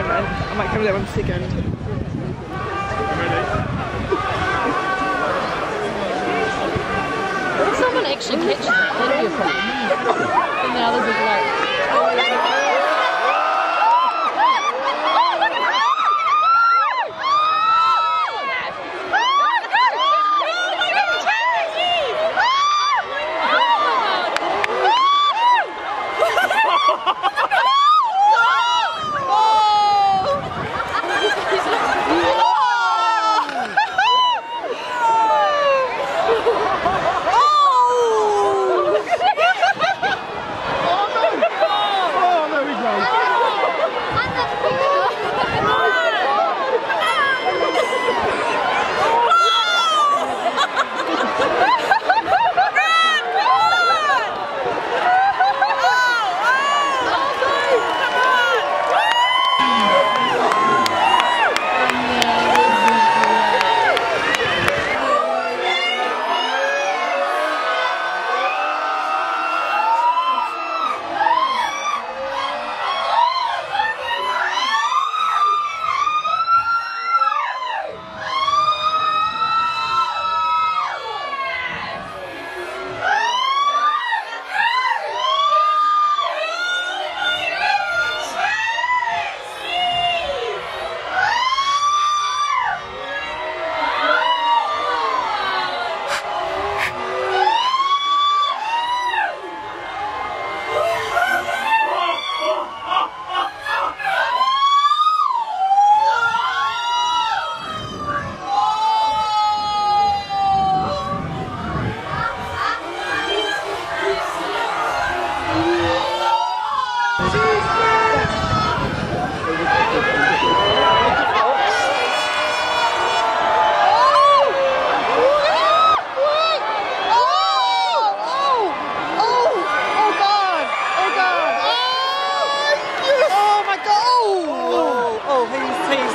moment. I might come there one second. If someone actually catches it, that'd be a problem. And the others would be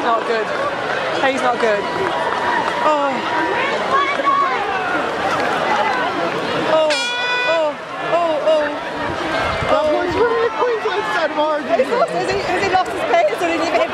not good. He's not good. Oh. Oh, oh, oh, oh. That was really Queensland side of Oregon. Has he, lost, has, he, lost his pants or did he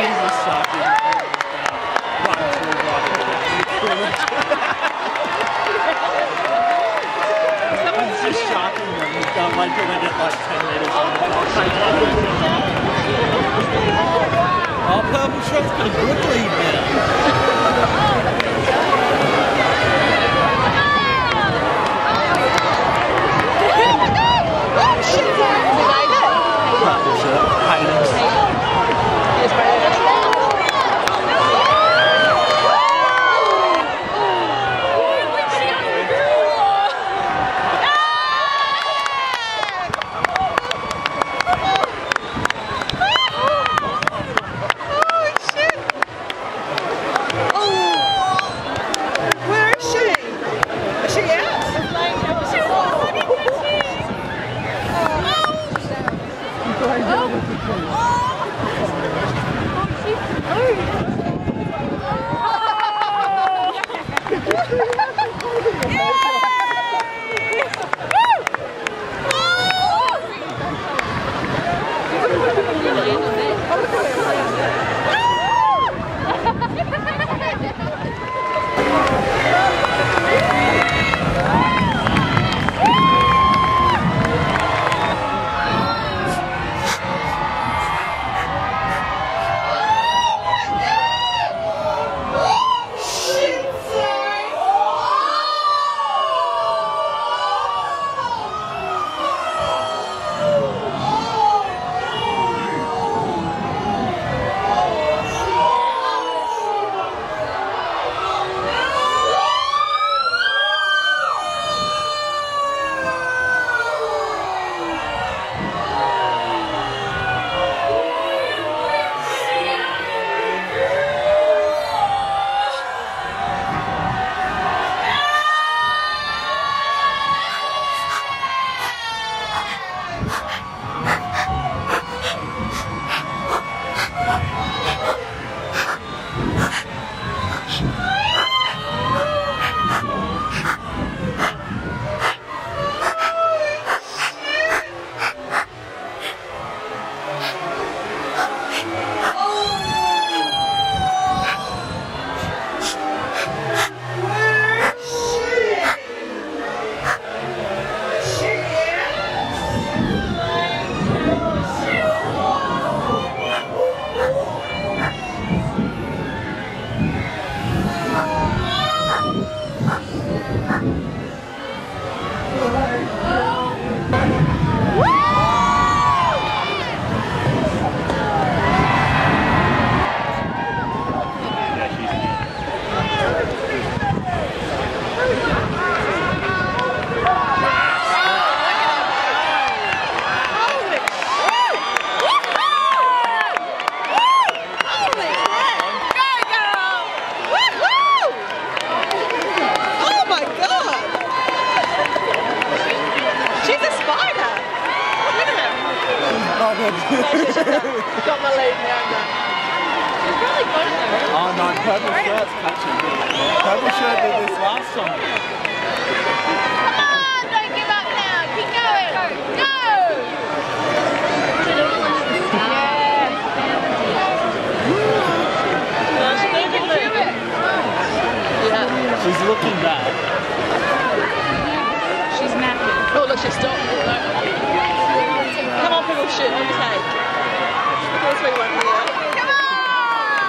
he's a sucker? Right, right. just shocking them. He's got like till they get like 10 meters on the top. Oh, purple shirt's a good lead now. Oh, Oh Got my lead now. really good at that. Oh no, purple shirt's catching. Purple shirt did this last time. Come don't give up now. Keep going. Go. She's looking back. She's mapping. Oh, look, she stopped. Come on, people, shoot. Overtake. That's what you.